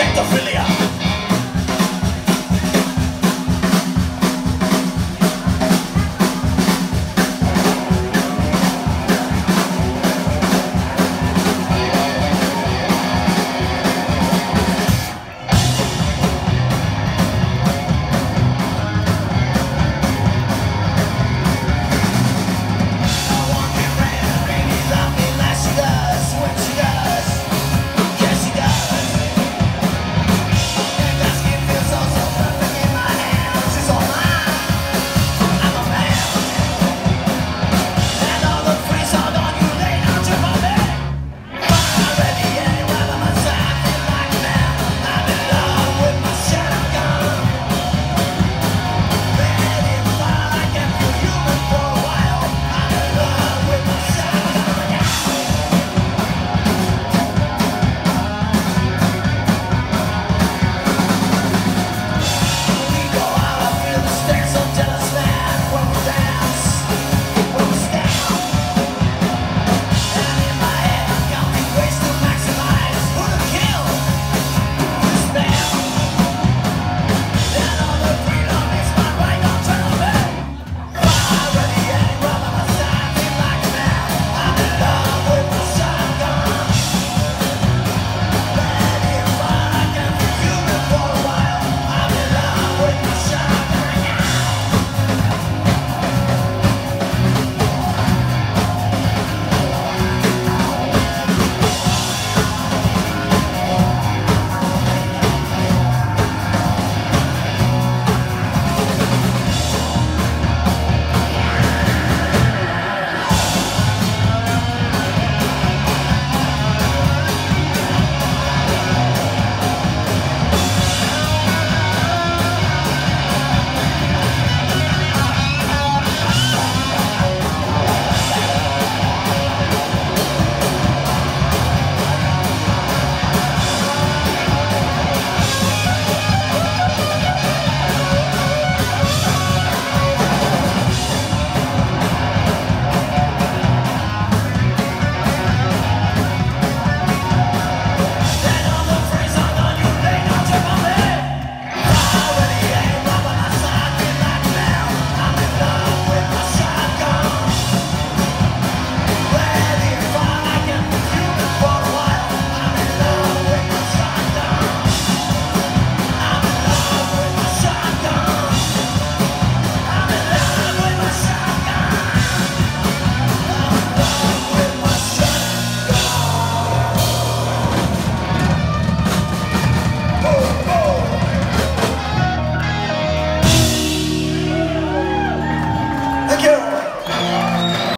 Objectophilia